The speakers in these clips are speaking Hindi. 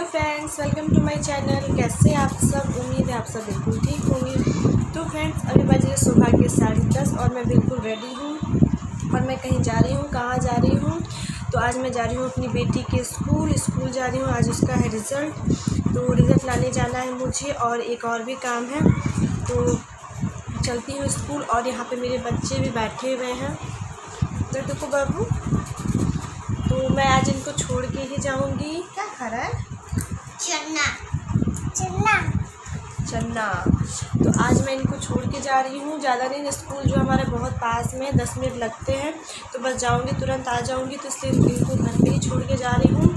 Hello friends welcome to my channel कैसे आप सब? उम्मीद है आप सब बिल्कुल ठीक होंगे। तो फ्रेंड्स, अभी बजे सुबह के साढ़े दस और मैं बिल्कुल रेडी हूँ और मैं कहीं जा रही हूँ, कहाँ जा रही हूँ? तो आज मैं जा रही हूँ अपनी बेटी के स्कूल। स्कूल जा रही हूँ, आज उसका है रिज़ल्ट तो रिज़ल्ट लाने जाना है मुझे और एक और भी काम है। तो चलती हूँ स्कूल और यहाँ पर मेरे बच्चे भी बैठे हुए हैं। तो बाबू तो मैं आज इनको छोड़ के ही जाऊँगी। क्या खा रहा है? चन्ना। चन्ना। चन्ना। तो आज मैं इनको छोड़ के जा रही हूँ। ज़्यादा नहीं स्कूल जो हमारे बहुत पास में दस मिनट लगते हैं। तो बस जाऊँगी तुरंत आ जाऊँगी। तो इसलिए इनको घर पे ही छोड़ के जा रही हूँ।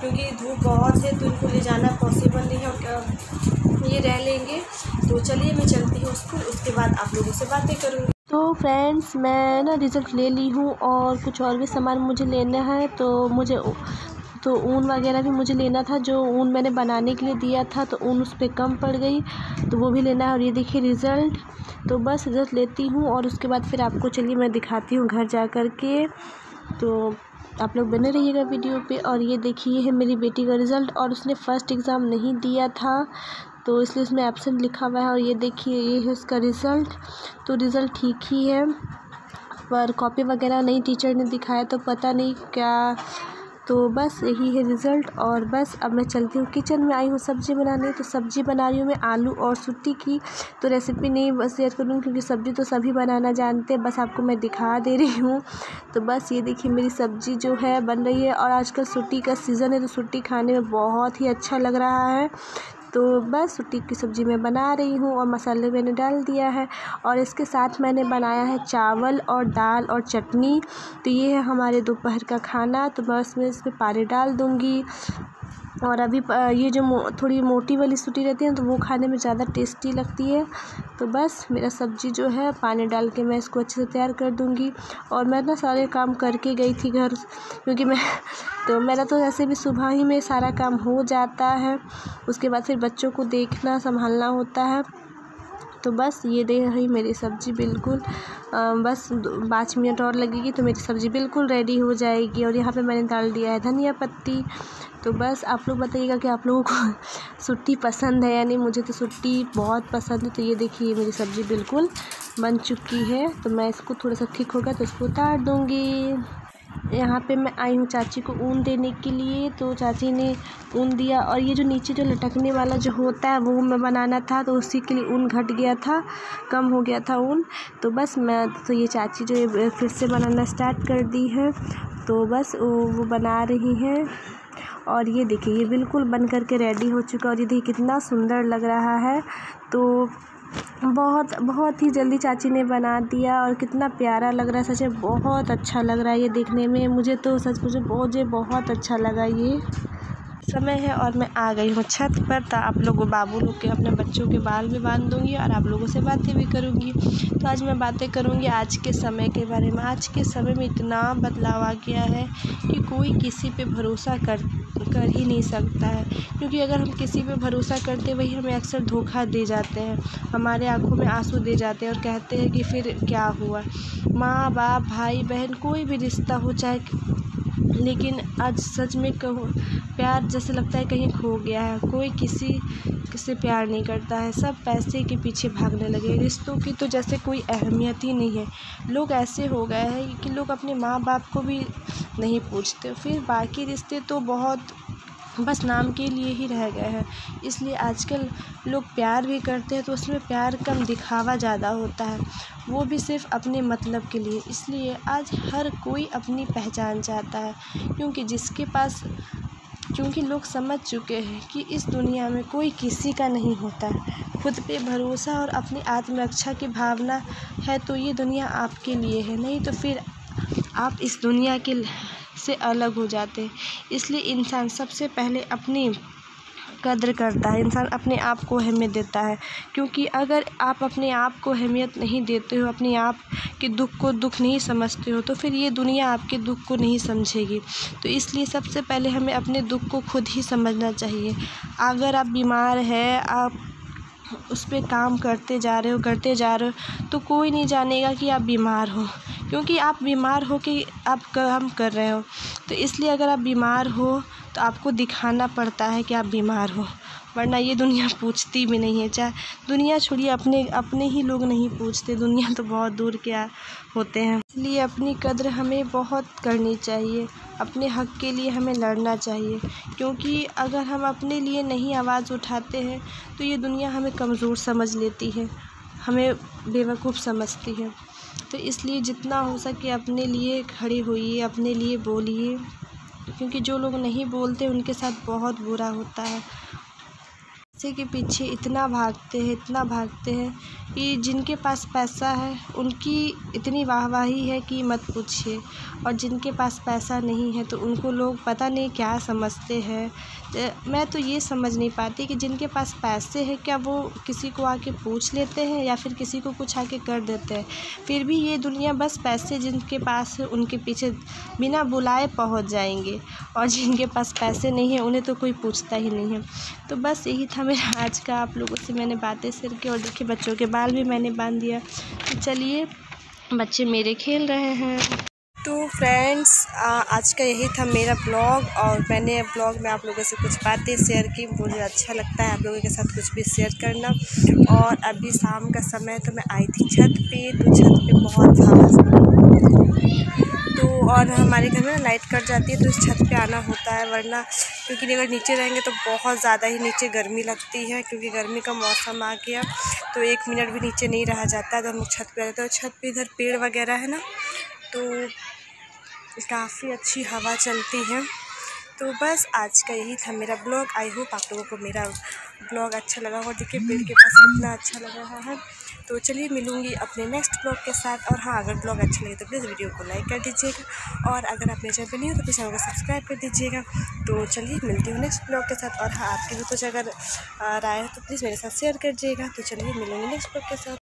क्योंकि धूप बहुत है तो इनको ले जाना पॉसिबल नहीं है और ये रह लेंगे। तो चलिए मैं चलती हूँ स्कूल। उसके बाद आप लोगों से बातें करूँगी। तो फ्रेंड्स मैं ना रिज़ल्ट ले ली हूँ और कुछ और भी सामान मुझे लेना है तो मुझे तो ऊन वगैरह भी मुझे लेना था, जो ऊन मैंने बनाने के लिए दिया था तो ऊन उस पर कम पड़ गई तो वो भी लेना है। और ये देखिए रिज़ल्ट तो बस रिज़ल्ट लेती हूँ और उसके बाद फिर आपको, चलिए मैं दिखाती हूँ घर जा कर के। तो आप लोग बने रहिएगा वीडियो पे। और ये देखिए है मेरी बेटी का रिज़ल्ट और उसने फ़र्स्ट एग्ज़ाम नहीं दिया था तो इसलिए उसमें एबसेंट लिखा हुआ है। और ये देखिए, ये है उसका रिज़ल्ट तो रिज़ल्ट ठीक ही है। पर कॉपी वगैरह नहीं, टीचर ने दिखाया तो पता नहीं क्या तो बस यही है रिज़ल्ट और बस अब मैं चलती हूँ किचन में। आई हूँ सब्ज़ी बनाने तो सब्ज़ी बना रही हूँ मैं आलू और सुट्टी की। तो रेसिपी नहीं बस शेयर करूँ क्योंकि सब्ज़ी तो सभी बनाना जानते हैं, बस आपको मैं दिखा दे रही हूँ। तो बस ये देखिए मेरी सब्ज़ी जो है बन रही है और आजकल सुट्टी का सीज़न है तो सुट्टी खाने में बहुत ही अच्छा लग रहा है। तो बस सूटी की सब्ज़ी मैं बना रही हूँ और मसाले मैंने डाल दिया है और इसके साथ मैंने बनाया है चावल और दाल और चटनी। तो ये है हमारे दोपहर का खाना। तो बस मैं इसमें पानी डाल दूँगी। और अभी ये जो थोड़ी मोटी वाली सूटी रहती है तो वो खाने में ज़्यादा टेस्टी लगती है। तो बस, मेरा सब्ज़ी जो है, पानी डाल के मैं इसको अच्छे से तैयार कर दूँगी। और मैं ना सारे काम करके गई थी घर, क्योंकि मैं तो मेरा तो ऐसे भी सुबह ही में सारा काम हो जाता है। उसके बाद फिर बच्चों को देखना, संभालना होता है। तो बस ये दे रही मेरी सब्ज़ी बिल्कुल। बस पाँच मिनट और लगेगी तो मेरी सब्ज़ी बिल्कुल रेडी हो जाएगी और यहाँ पे मैंने डाल दिया है धनिया पत्ती। तो बस आप लोग बताइएगा कि आप लोगों को सुट्टी पसंद है यानी मुझे तो सुट्टी बहुत पसंद है। तो ये देखिए, मेरी सब्ज़ी बिल्कुल बन चुकी है। तो मैं इसको थोड़ा सा ठीक होगा तो इसको उतार दूँगी। यहाँ पे मैं आई हूँ चाची को ऊन देने के लिए तो चाची ने ऊन दिया और ये जो नीचे जो लटकने वाला जो होता है वो मैं बनाना था तो उसी के लिए ऊन घट गया था, कम हो गया था ऊन। तो बस मैं तो ये चाची जो ये फिर से बनाना स्टार्ट कर दी है तो बस वो बना रही हैं। और ये देखिए, ये बिल्कुल बन कर के रेडी हो चुका और ये देखिए कितना सुंदर लग रहा है। तो बहुत बहुत ही जल्दी चाची ने बना दिया और कितना प्यारा लग रहा है, सच में बहुत अच्छा लग रहा है ये देखने में। मुझे तो सच मुझे मुझे बहुत अच्छा लगा ये। समय है और मैं आ गई हूँ छत पर। तो आप लोगों, बाबू लोग के, अपने बच्चों के बाल भी बाँध दूँगी और आप लोगों से बातें भी करूँगी। तो आज मैं बातें करूँगी आज के समय के बारे में। आज के समय में इतना बदलाव आ गया है कि कोई किसी पे भरोसा कर कर ही नहीं सकता है। क्योंकि अगर हम किसी पे भरोसा करते, वही हमें अक्सर धोखा दे जाते हैं। हमारे आँखों में आँसू दे जाते हैं और कहते हैं कि फिर क्या हुआ? माँ, बाप, भाई, बहन, कोई भी रिश्ता हो, चाहे लेकिन आज सच में कहो, प्यार जैसे लगता है कहीं खो गया है। कोई किसी से प्यार नहीं करता है। सब पैसे के पीछे भागने लगे रिश्तों की तो जैसे कोई अहमियत ही नहीं है। लोग ऐसे हो गए हैं कि लोग अपने माँ बाप को भी नहीं पूछते। फिर बाकी रिश्ते तो बहुत बस नाम के लिए ही रह गए हैं। इसलिए आजकल लोग प्यार भी करते हैं तो उसमें प्यार कम दिखावा ज़्यादा होता है। वो भी सिर्फ़ अपने मतलब के लिए। इसलिए आज हर कोई अपनी पहचान चाहता है, क्योंकि जिसके पास क्योंकि लोग समझ चुके हैं कि इस दुनिया में कोई किसी का नहीं होता। खुद पे भरोसा और अपनी आत्मरक्षा की भावना है तो ये दुनिया आपके लिए है। नहीं तो फिर आप इस दुनिया के से अलग हो जाते हैं। इसलिए इंसान सबसे पहले अपनी कद्र करता है, इंसान अपने आप को अहमियत देता है। क्योंकि अगर आप अपने आप को अहमियत नहीं देते हो, अपने आप के दुख को दुख नहीं समझते हो तो फिर ये दुनिया आपके दुख को नहीं समझेगी। तो इसलिए सबसे पहले हमें अपने दुख को खुद ही समझना चाहिए। अगर आप बीमार है, आप उस पर काम करते जा रहे हो, करते जा रहे हो तो कोई नहीं जानेगा कि आप बीमार हो। क्योंकि आप बीमार हो के आप काम कर रहे हो। तो इसलिए अगर आप बीमार हो तो आपको दिखाना पड़ता है कि आप बीमार हो। वरना ये दुनिया पूछती भी नहीं है। चाहे दुनिया छोड़िए, अपने अपने ही लोग नहीं पूछते। दुनिया तो बहुत दूर के होते हैं। इसलिए अपनी कदर हमें बहुत करनी चाहिए। अपने हक़ के लिए हमें लड़ना चाहिए। क्योंकि अगर हम अपने लिए नहीं आवाज़ उठाते हैं तो ये दुनिया हमें कमज़ोर समझ लेती है। हमें बेवकूफ़ समझती है। तो इसलिए जितना हो सके अपने लिए खड़े होइए, अपने लिए बोलिए। क्योंकि जो लोग नहीं बोलते, उनके साथ बहुत बुरा होता है। पैसे के पीछे इतना भागते हैं, इतना भागते हैं कि जिनके पास पैसा है, उनकी इतनी वाहवाही है कि मत पूछिए। और जिनके पास पैसा नहीं है तो उनको लोग पता नहीं क्या समझते हैं। मैं तो ये समझ नहीं पाती कि जिनके पास पैसे हैं, क्या वो किसी को आके पूछ लेते हैं या फिर किसी को कुछ आके कर देते हैं? फिर भी ये दुनिया बस पैसे जिनके पास है, उनके पीछे बिना बुलाए पहुँच जाएँगे। और जिनके पास पैसे नहीं हैं, उन्हें तो कोई पूछता ही नहीं है। तो बस यही था मेरा आज का आप लोगों से मैंने बातें शेयर की और देखिए बच्चों के बाल भी मैंने बाँध दिया। तो चलिए, बच्चे मेरे खेल रहे हैं। तो फ्रेंड्स आज का यही था मेरा ब्लॉग और मैंने ब्लॉग में आप लोगों से कुछ बातें शेयर की। मुझे अच्छा लगता है आप लोगों के साथ कुछ भी शेयर करना। और अभी शाम का समय तो मैं आई थी छत पे तो छत पे बहुत ज़्यादा और हमारे घर में लाइट कट जाती है तो इस छत पे आना होता है, वरना क्योंकि अगर नीचे रहेंगे तो बहुत ज़्यादा ही नीचे गर्मी लगती है, क्योंकि गर्मी का मौसम आ गया तो एक मिनट भी नीचे नहीं रहा जाता तो हम छत पे रहते हैं। छत पे इधर पेड़ वगैरह है ना तो काफ़ी अच्छी हवा चलती है। तो बस आज का यही था मेरा ब्लॉग। आई होप आप लोगों को मेरा ब्लॉग अच्छा लगा और देखिए पेड़ के पास कितना अच्छा लग रहा है। तो चलिए मिलूँगी अपने नेक्स्ट ब्लॉग के साथ। और हाँ अगर ब्लॉग अच्छा लगे तो प्लीज़ वीडियो को लाइक कर दीजिएगा। और अगर आप मेरे चैनल पर नहीं हो तो प्लीज़ चैनल को सब्सक्राइब कर दीजिएगा। तो चलिए मिलती हूँ नेक्स्ट ब्लॉग के साथ। और हाँ आपकी भी कुछ अगर राय है तो प्लीज़ मेरे साथ शेयर कर दीजिएगा। तो चलिए मिलूँगी नेक्स्ट ब्लॉग के साथ।